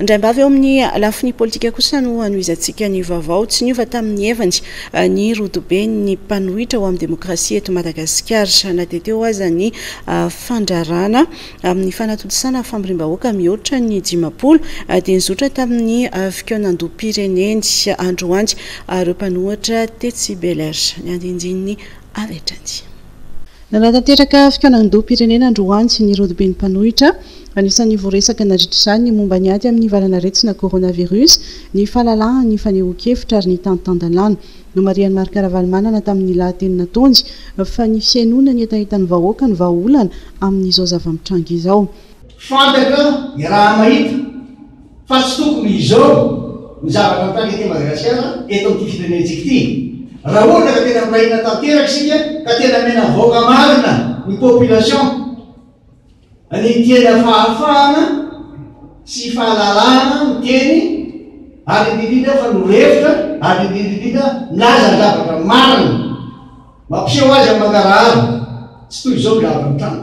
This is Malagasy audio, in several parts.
Indraim-bavy eo amin'ny lafiny politika kosa no hanohizantsika ny vaovao tsy niova tamin'ny heviny eh, ny rodoben'ny mpanohitra ho amin'ny demokrasia eto Madagasikara. Na dia teo aza ny eh, fandrarana amin'ny fanatontosana famoriam-bahoaka mihoatra ny dimampolo eh, dia nizotra tamin'ny fikaonandoham-pireneny androany ireo mpanohitra tetsy Bel Air. Ny andinindininy avy hatrany. Nanatanteraka fikaonan-doham-pirenena androany ny rodoben'ny mpanohitra. Anisan'ny voaresaka nandritra izany ny momba ny ady amin'ny valan'aretina coronavirus, ny fahalalahan'ny fanehoan-kevitra ary ny tantan-dalàna. Nomarihan'i Marc Ravalomanana tamin'ny lahateny nataony fa ny fihainoana ny hetahetan'ny vahoaka no vahaolana amin'izao zava-mitranga izao. Fantatra ny raha mahita. Fa tsy tokony izao ny zavatra mitranga ety Madagasikara, eto amin'ity firenentsika ity. Raha ohatra ka tena mirahina tanteraka isika ka tena mena havaoka marina ny population, ny tiana fahafahana sy fahalalahana miteny ary indrindrindra fa noro hevitra ary indrindrindrindra milaza ny zavatra marina, mampiseho azy amin'ny mangarahara, tsy toy izao ny zavatra mitranga.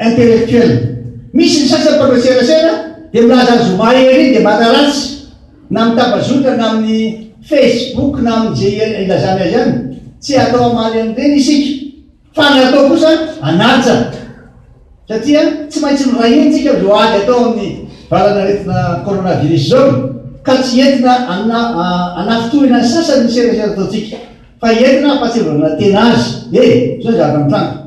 intellectuel. Misy ny sasany mpanao serasera dia milaza azy ho mahery dia manaratsy na mitambazotra na amin'ny facebook na amin'izay ilazany azy any. Tsy atao hamaly an'ireny isika fa ny atao kosa hanaja satria tsy maintsy miray hina isika amin'izao ady atao amin'ny valan'aretina coronavirus izao ka tsy entina hanafintohina ny sasany ny serasera ataontsika fa entina hampahatsiarovana tena azy. Eny, izao ny zava-mitranga.